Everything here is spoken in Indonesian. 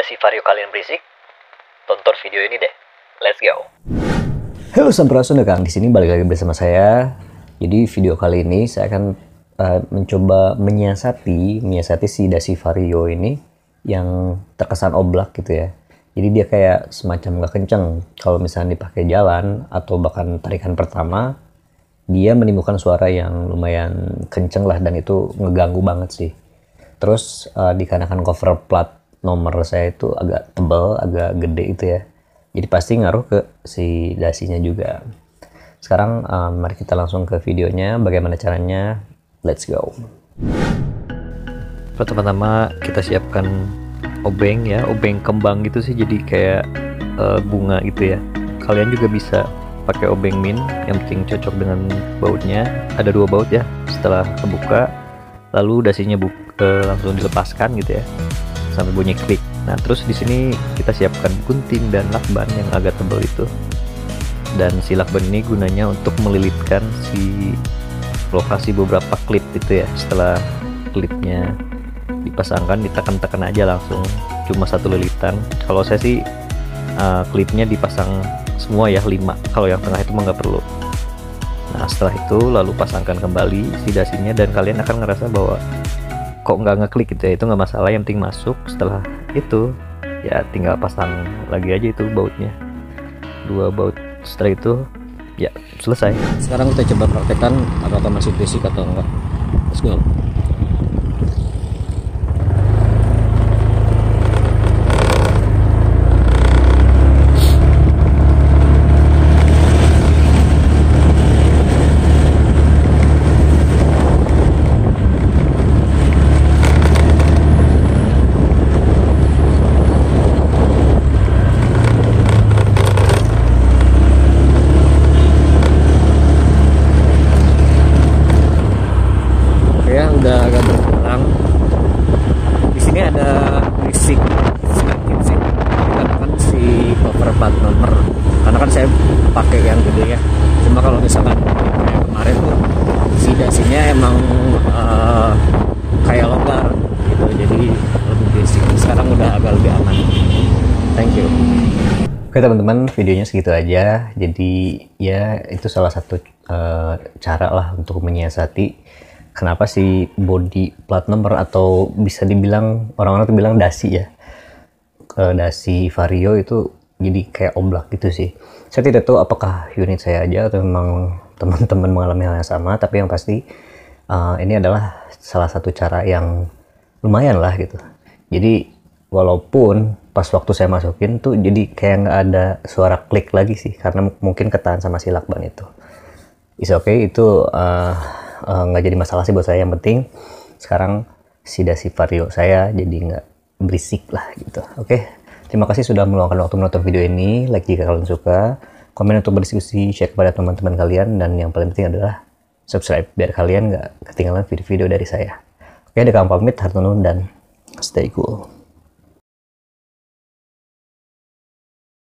dasi vario kalian berisik, tonton video ini deh. Let's go. Halo Sampurasun Kang, di sini balik lagi bersama saya. Jadi video kali ini saya akan uh, mencoba menyiasati, menyiasati si dasi vario ini yang terkesan oblak gitu ya. Jadi dia kayak semacam nggak kenceng kalau misalnya dipakai jalan atau bahkan tarikan pertama dia menimbulkan suara yang lumayan kenceng lah dan itu ngeganggu banget sih. Terus uh, dikarenakan cover plat nomor saya itu agak tebal, agak gede itu ya. Jadi pasti ngaruh ke si dasinya juga. Sekarang um, mari kita langsung ke videonya, bagaimana caranya. Let's go. Pertama-tama kita siapkan obeng ya, obeng kembang gitu sih jadi kayak uh, bunga gitu ya. Kalian juga bisa pakai obeng min, yang penting cocok dengan bautnya. Ada dua baut ya. Setelah kebuka, lalu dasinya buka, uh, langsung dilepaskan gitu ya sampai bunyi klik. Nah, terus di sini kita siapkan gunting dan lakban yang agak tebal itu. Dan si lakban ini gunanya untuk melilitkan si lokasi beberapa klip itu ya. Setelah klipnya dipasangkan, ditekan-tekan aja langsung. Cuma satu lilitan. Kalau saya sih uh, klipnya dipasang semua ya 5. Kalau yang tengah itu nggak perlu. Nah, setelah itu lalu pasangkan kembali si dasinya dan kalian akan ngerasa bahwa kok nggak ngeklik gitu ya itu nggak masalah yang penting masuk. Setelah itu ya tinggal pasang lagi aja itu bautnya. Dua baut setelah itu ya selesai. Sekarang kita coba praktekkan apakah masih berisik atau enggak. Let's go udah agak berkurang di sini ada berisik sedikit sih dikarenakan si cover plat nomor. Karena kan saya pakai yang gede ya. Cuma kalau misalkan kayak kemarin tuh si dasinya emang uh, kayak longgar gitu. Jadi lebih berisik sekarang udah agak lebih aman. Thank you. Oke teman-teman, videonya segitu aja. Jadi ya itu salah satu uh, cara lah untuk menyiasati kenapa sih body plat number atau bisa dibilang orang-orang tuh bilang dasi ya. Ke dasi vario itu jadi kayak oblak gitu sih. Saya tidak tahu apakah unit saya aja atau memang teman-teman mengalami hal yang sama tapi yang pasti uh, ini adalah salah satu cara yang lumayan lah gitu. Jadi walaupun pas waktu saya masukin tuh jadi kayak nggak ada suara klik lagi sih karena mungkin ketahan sama si lakban itu. Is okay itu uh, nggak uh, jadi masalah sih buat saya. Yang penting sekarang si dasi vario saya jadi nggak berisik lah gitu. Oke? Okay? terima kasih sudah meluangkan waktu menonton video ini. Like jika kalian suka. Komen untuk berdiskusi share kepada teman-teman kalian. Dan yang paling penting adalah subscribe biar kalian nggak ketinggalan video-video dari saya. Oke okay, dekat pamit hartunun dan stay cool